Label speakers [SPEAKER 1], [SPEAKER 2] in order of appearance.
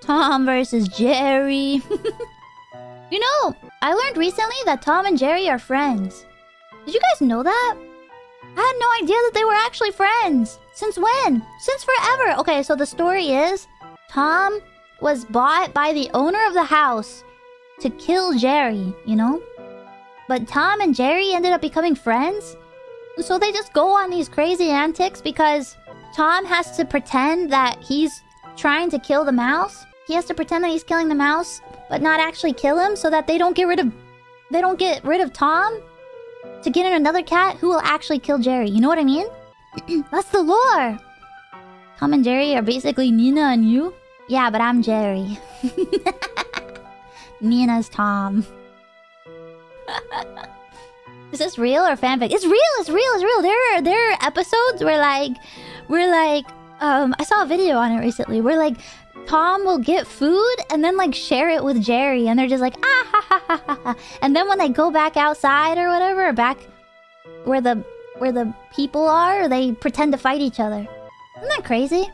[SPEAKER 1] Tom versus Jerry. you know, I learned recently that Tom and Jerry are friends. Did you guys know that? I had no idea that they were actually friends. Since when? Since forever. Okay, so the story is Tom was bought by the owner of the house to kill Jerry, you know? But Tom and Jerry ended up becoming friends. So they just go on these crazy antics because Tom has to pretend that he's trying to kill the mouse. He has to pretend that he's killing the mouse, but not actually kill him so that they don't get rid of they don't get rid of Tom to get in another cat who will actually kill Jerry. You know what I mean? That's the lore. Tom and Jerry are basically Nina and you. Yeah, but I'm Jerry. Nina's Tom. Is this real or fanfic? It's real. It's real. It's real. There are there are episodes where like we're like um I saw a video on it recently where like Tom will get food and then like share it with Jerry and they're just like ah ha ha ha ha, and then when they go back outside or whatever or back where the where the people are they pretend to fight each other. Isn't that crazy?